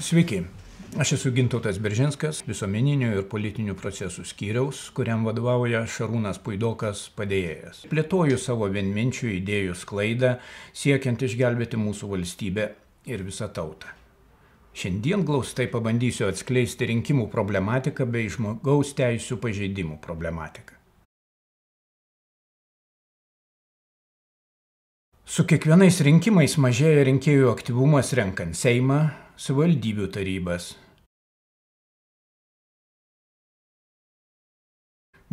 Sveiki, aš esu Gintautas Beržinskas, visuomeninių ir politinių procesų skyriaus, kuriam vadovauja Šarūnas Puidokas padėjėjas. Plėtoju savo vienminčių idėjų sklaidą, siekiant išgelbėti mūsų valstybę ir visą tautą. Šiandien glaustai pabandysiu atskleisti rinkimų problematiką bei žmogaus teisų pažeidimų problematiką. Su kiekvienais rinkimais mažėja rinkėjų aktyvumas renkant Seimą, savivaldybių tarybas.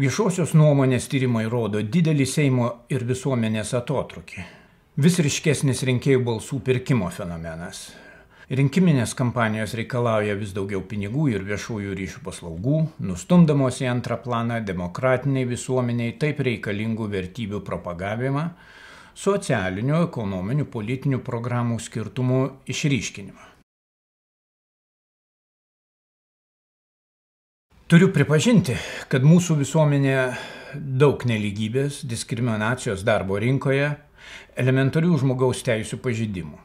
Viešosios nuomonės tyrimai rodo didelį Seimo ir visuomenės atotrukį. Vis ryškesnis rinkėjų balsų pirkimo fenomenas. Rinkiminės kampanijos reikalauja vis daugiau pinigų ir viešųjų ryšių paslaugų, nustumdamos į antrą planą demokratiniai visuomeniai taip reikalingų vertybių propagavimą, socialinių, ekonominių, politinių programų skirtumų išryškinimą. Turiu pripažinti, kad mūsų visuomenė daug neligybės, diskriminacijos darbo rinkoje, elementarių žmogaus teisų pažydimų.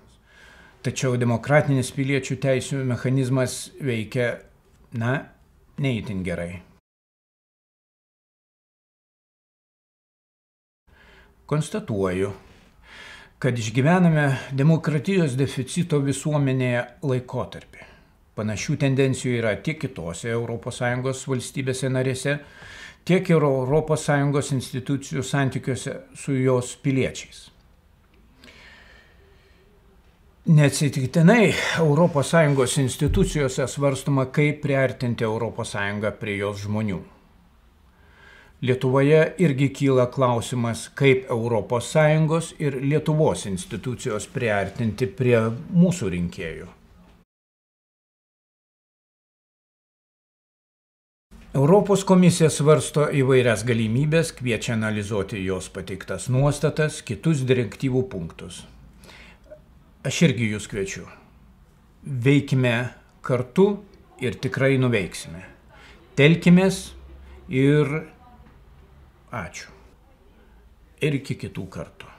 Tačiau demokratinis piliečių teisų mechanizmas veikia, na, neįtin gerai. Konstatuoju, kad išgyvename demokratijos deficito visuomenėje laikotarpį. Panašių tendencijų yra tiek kitose ES valstybėse narėse, tiek ir ES institucijų santykiuose su jos piliečiais. Neatsitiktinai ES institucijose svarstoma, kaip priartinti ES prie jos žmonių. Lietuvoje irgi kyla klausimas, kaip ES ir Lietuvos institucijos priartinti prie mūsų rinkėjų. Europos komisija svarsto įvairias galimybės, kviečia analizuoti jos pateiktas nuostatas, kitus direktyvų punktus. Aš irgi jūs kviečiu. Veikime kartu ir tikrai nuveiksime. Telkimės ir ačiū. Ir iki kitų kartų.